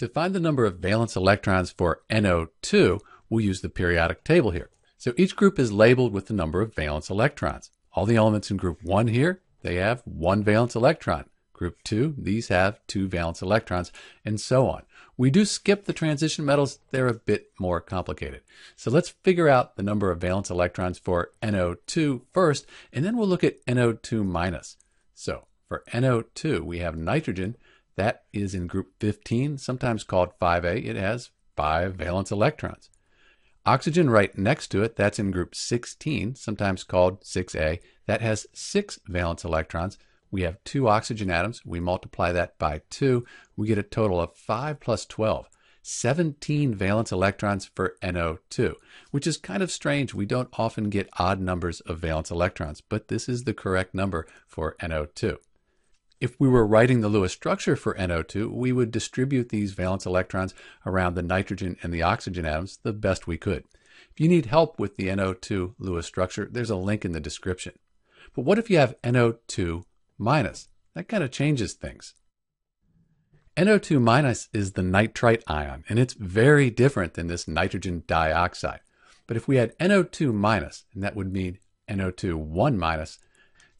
To find the number of valence electrons for NO2, we'll use the periodic table here. So each group is labeled with the number of valence electrons. All the elements in group 1 here, they have one valence electron. Group 2, these have two valence electrons, and so on. We do skip the transition metals, they're a bit more complicated. So let's figure out the number of valence electrons for NO2 first, and then we'll look at NO2 minus. So for NO2, we have nitrogen, that is in group 15, sometimes called 5A. It has five valence electrons. Oxygen right next to it, that's in group 16, sometimes called 6A. That has six valence electrons. We have two oxygen atoms. We multiply that by two. We get a total of 5 plus 12. 17 valence electrons for NO2, which is kind of strange. We don't often get odd numbers of valence electrons, but this is the correct number for NO2. If we were writing the Lewis structure for NO2, we would distribute these valence electrons around the nitrogen and the oxygen atoms the best we could. If you need help with the NO2 Lewis structure, there's a link in the description. But what if you have NO2 minus? That kind of changes things. NO2 minus is the nitrite ion, and it's very different than this nitrogen dioxide. But if we had NO2 minus, and that would mean NO2 1 minus,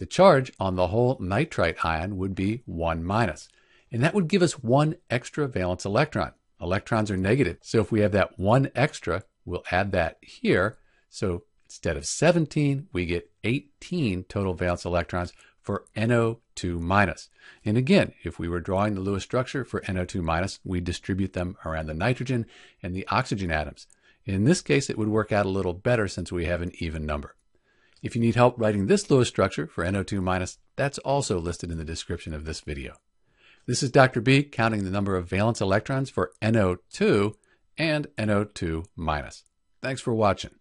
the charge on the whole nitrite ion would be 1 minus, and that would give us one extra valence electron. Electrons are negative, so if we have that one extra, we'll add that here. So instead of 17, we get 18 total valence electrons for NO2 minus. And again, if we were drawing the Lewis structure for NO2 minus, we distribute them around the nitrogen and the oxygen atoms. In this case, it would work out a little better since we have an even number. If you need help writing this Lewis structure for NO2 minus, that's also listed in the description of this video. This is Dr. B counting the number of valence electrons for NO2 and NO2 minus. Thanks for watching.